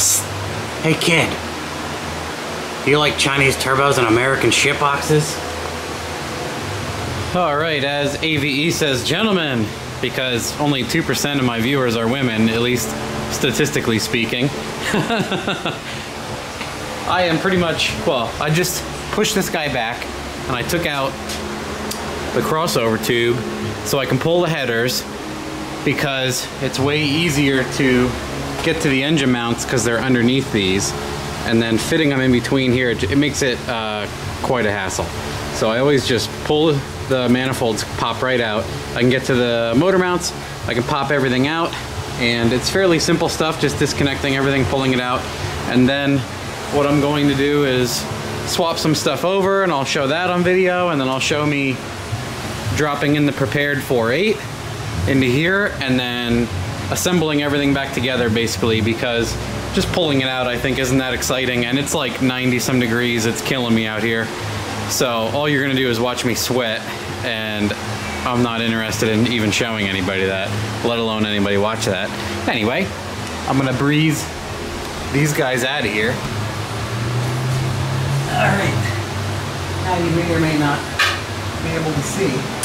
Psst. Hey kid, you like Chinese turbos and American shit boxes? All right, as AVE says, gentlemen, because only 2% of my viewers are women, at least statistically speaking. I am pretty much, well, I just pushed this guy back and I took out the crossover tube so I can pull the headers because it's way easier to get to the engine mounts because they're underneath these and then fitting them in between here it, makes it uh, quite a hassle. So I always just pull the manifolds pop right out. I can get to the motor mounts I can pop everything out and it's fairly simple stuff just disconnecting everything pulling it out. And then what I'm going to do is swap some stuff over and I'll show that on video and then I'll show me dropping in the prepared 4.8 into here and then assembling everything back together basically because just pulling it out I think isn't that exciting? And it's like 90 some degrees. It's killing me out here. So all you're gonna do is watch me sweat and I'm not interested in even showing anybody that let alone anybody watch that. Anyway I'm gonna breeze these guys out of here. All right. Now you may or may not be able to see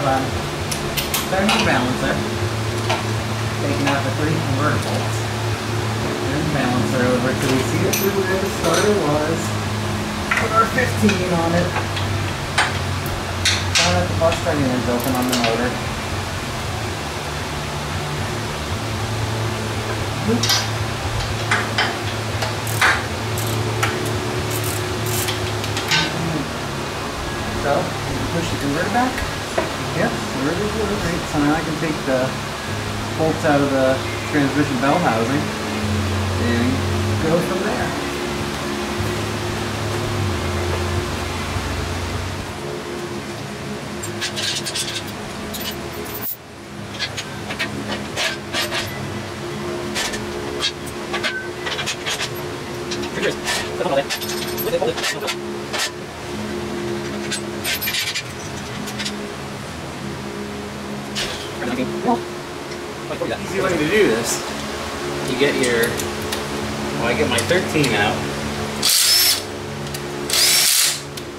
but um, I'm there's no balancer. Taking out the three converter bolts. And the balancer over. So we see that where the starter was. Put our 15 on it. Found out the starting is open on the motor. So, push the converter back. Yep, really good. Great. So now I can take the bolts out of the transmission bell housing and go from there. Easy way to do this. You get your, well I get my 13 out.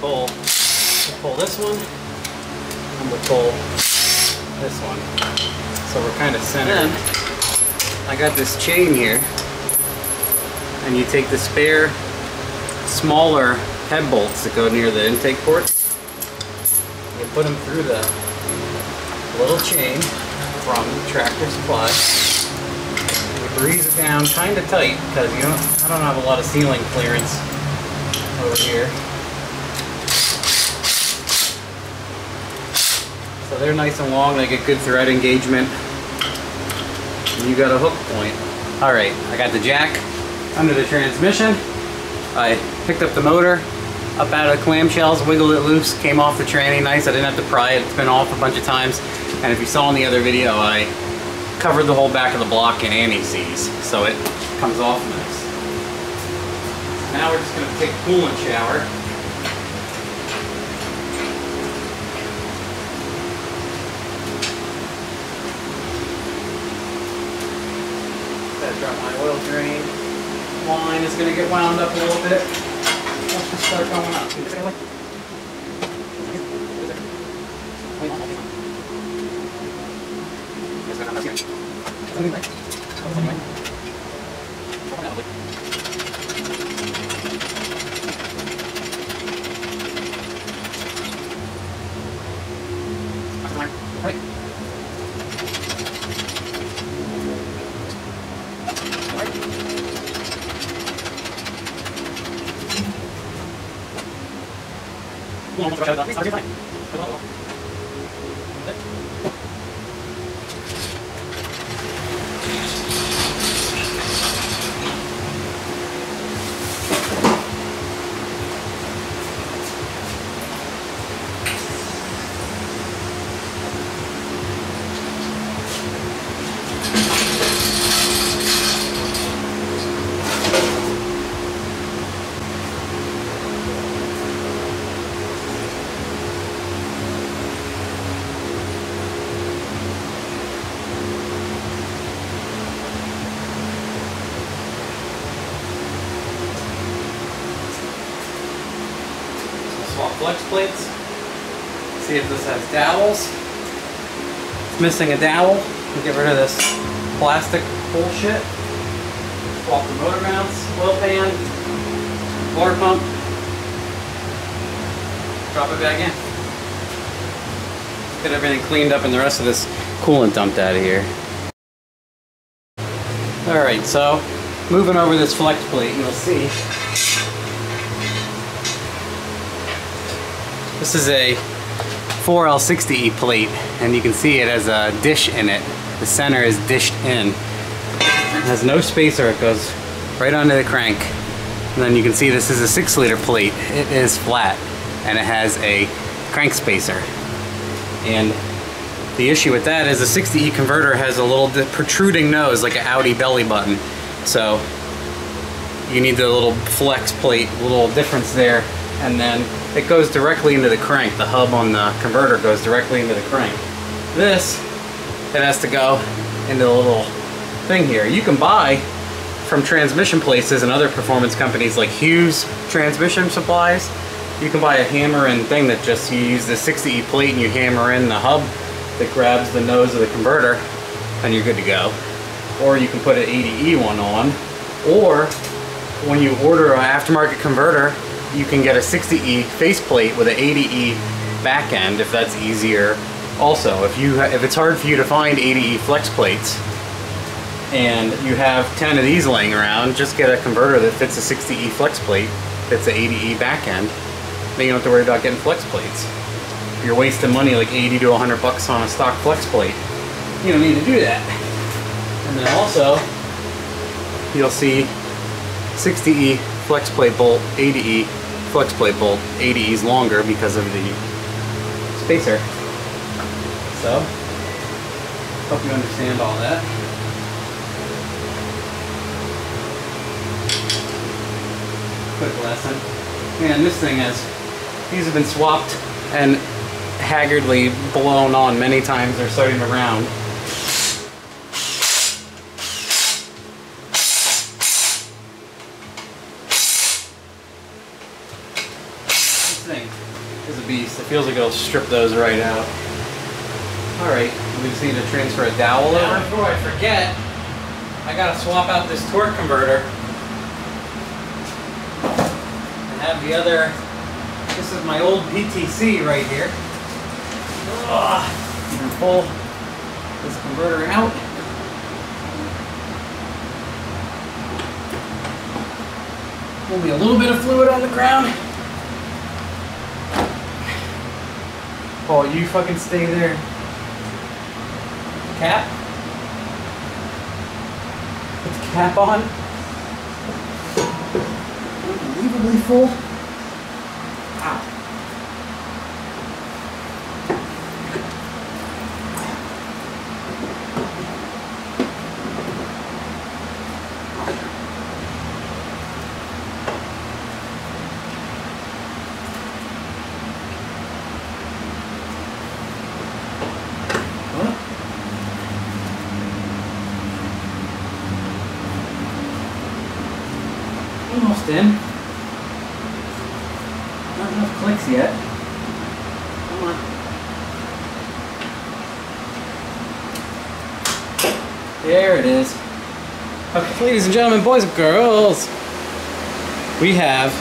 Pull, pull this one, and we'll pull this one. So we're kind of centered. Then, I got this chain here, and you take the spare smaller head bolts that go near the intake ports. You put them through the little chain from Tractor Supply. We breeze it down kind of tight because you know I don't have a lot of ceiling clearance over here. So they're nice and long, they get good thread engagement. And you got a hook point. All right, I got the jack under the transmission. I picked up the motor, up out of the clamshells, wiggled it loose, came off the tranny nice. I didn't have to pry it, it's been off a bunch of times. And if you saw in the other video, I covered the whole back of the block in anti-seize, so it comes off nice. Now we're just going to take a coolant shower. Gotta drop my oil drain. Line is going to get wound up a little bit. Let's just start going up. これぐらい。もう、もう、も、flex plates. See if this has dowels. It's missing a dowel. Get rid of this plastic bullshit. Swap the motor mounts, oil pan, water pump. Drop it back in. Get everything cleaned up and the rest of this coolant dumped out of here. Alright, so moving over this flex plate, you'll see this is a 4L60E plate and you can see it has a dish in it. The center is dished in. It has no spacer, it goes right onto the crank. And then you can see this is a 6 liter plate. It is flat and it has a crank spacer. And the issue with that is the 60E converter has a little protruding nose like an Audi belly button. So you need the little flex plate, little difference there, and then it goes directly into the crank. The hub on the converter goes directly into the crank. This, it has to go into the little thing here. You can buy from transmission places and other performance companies like Hughes Transmission Supplies, you can buy a hammer and thing that just you use the 60E plate and you hammer in the hub that grabs the nose of the converter and you're good to go. Or you can put an 80E one on. Or when you order an aftermarket converter, you can get a 60E faceplate with an 80E back end if that's easier. Also, if you if it's hard for you to find 80E flex plates and you have 10 of these laying around, just get a converter that fits a 60E flex plate that's an 80E back end then you don't have to worry about getting flex plates. If you're wasting money like 80 to 100 bucks on a stock flex plate, you don't need to do that. And then also, you'll see 60E flex plate bolt, 80E flex plate bolt. 80E is longer because of the spacer. So, hope you understand all that. Quick lesson. Man, this thing has these have been swapped and haggardly blown on many times. They're starting to round. This thing is a beast. It feels like it'll strip those right out. Alright, we just need to transfer a dowel now, over. Before I forget, I gotta swap out this torque converter and have the other this is my old PTC right here. Ugh. pull this converter out. Only a little bit of fluid on the ground. Oh, you fucking stay there. Cap? Put the cap on. Unbelievably full. Almost in. Not enough clicks yet. Come on. There it is. Okay, ladies and gentlemen, boys and girls, we have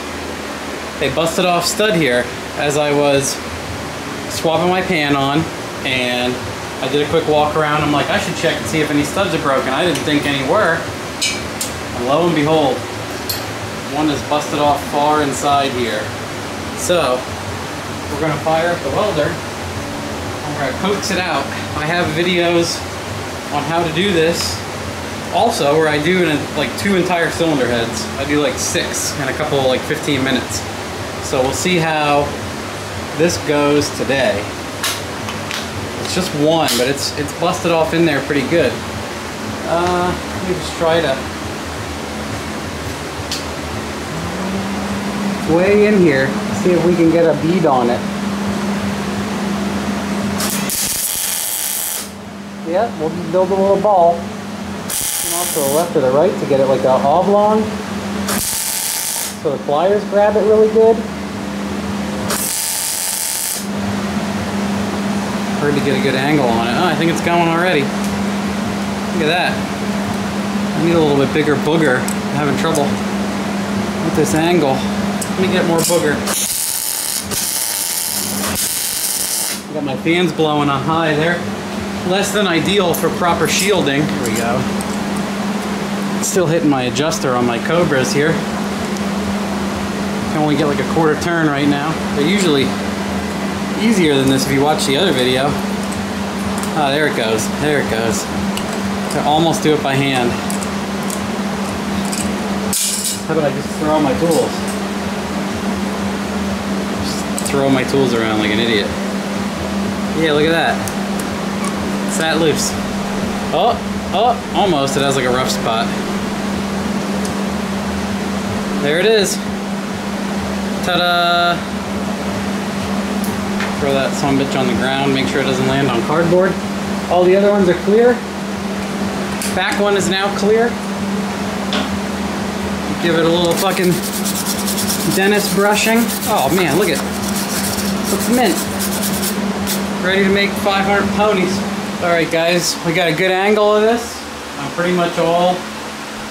a busted off stud here as I was swapping my pan on and I did a quick walk around. I'm like, I should check and see if any studs are broken. I didn't think any were. And lo and behold, one is busted off far inside here. So, we're going to fire up the welder. I'm going to coax it out. I have videos on how to do this. Also, where I do in a, like two entire cylinder heads. I do like six in a couple like 15 minutes. So we'll see how this goes today. It's just one, but it's it's busted off in there pretty good. Uh, let me just try to way in here. See if we can get a bead on it. Yeah, we'll build a little ball. And off to the left or the right to get it like a oblong. So the pliers grab it really good. hard to get a good angle on it. Oh, I think it's going already. Look at that. I need a little bit bigger booger. I'm having trouble with this angle. Let me get more booger. I got my fans blowing on high there. Less than ideal for proper shielding. Here we go. Still hitting my adjuster on my Cobras here. Can only get like a quarter turn right now. They're usually easier than this if you watch the other video. Oh, there it goes. There it goes. I almost do it by hand. How about I just throw all my tools? Throw my tools around like an idiot. Yeah, look at that. It's that loose. Oh, oh, almost. It has like a rough spot. There it is. Ta-da! Throw that son bitch on the ground, make sure it doesn't land on cardboard. All the other ones are clear. Back one is now clear. Give it a little fucking dentist brushing. Oh man, look at Looks mint. Ready to make 500 ponies. Alright guys, we got a good angle of this. I'm pretty much all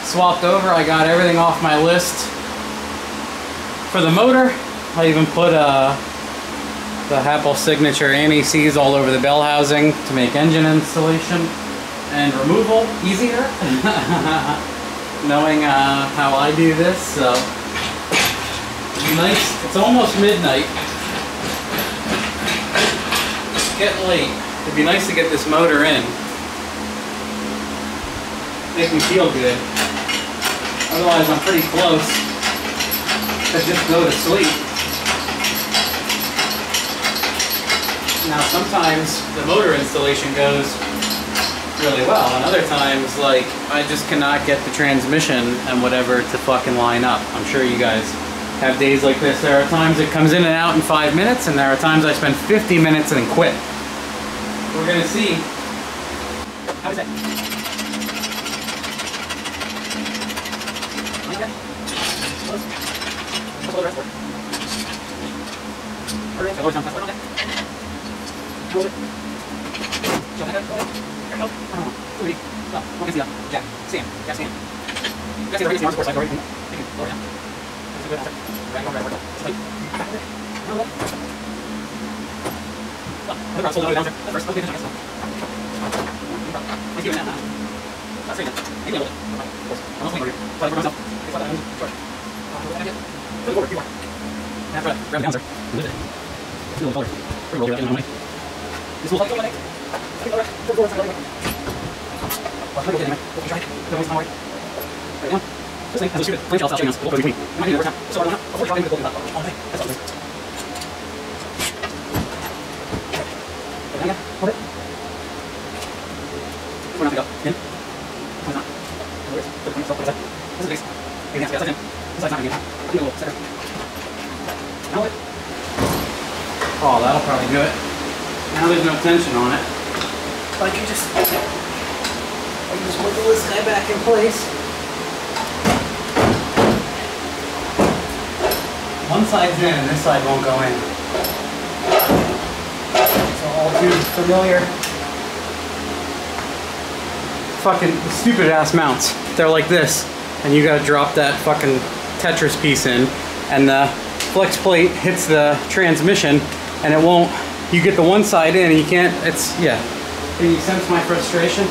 swapped over. I got everything off my list for the motor, I even put uh, the Happel Signature anti-seize all over the bell housing to make engine installation and removal easier. Knowing uh, how I do this, so nice. It's almost midnight. Getting late. It'd be nice to get this motor in. Make me feel good. Otherwise, I'm pretty close to just go to sleep. Now sometimes the motor installation goes really well, and other times like I just cannot get the transmission and whatever to fucking line up. I'm sure you guys have days like this. There are times it comes in and out in five minutes, and there are times I spend 50 minutes and quit. We're gonna see. How is that? Hold it. Hold it. Hold it. Ui, no, non che sia. Jack, Sam, Jack, Sam. Grazie per il signor sports, already. Thank you. Go down. That's a good answer. Right, go, right, right. Sleep. No, I think I sold it down there. First, let's get the next one. Thank you, now. That's it. Maybe a little bit. Of course. I'm not swinging. But I put myself. It's what I'm doing. Sure. Flip forward, few more. Now grab, grab it down, sir. Lift it. It's a little color. We're rolling it in on my way. This will help you on my neck. Flip forward, flip forward, flip forward. Watch my go anyway. Hope you try it. Don't waste my way. Right now. This thing has a stupid clamshell style chain We'll go between. It might be over time. So I don't know. Before you drop into the building all day. That's all it is. Hold it. We're not going. In. Come on. Where is it? Put it on yourself. What is that? This is base. Anything else? Yeah, that's. This side's not going to get Oh, that'll probably do it. Now there's no tension on it. I can just, I can just wiggle this guy back in place. One side's in and this side won't go in. Familiar. Fucking stupid ass mounts. They're like this. And you gotta drop that fucking Tetris piece in and the flex plate hits the transmission and it won't, you get the one side in and you can't, it's, yeah. Can you sense my frustration?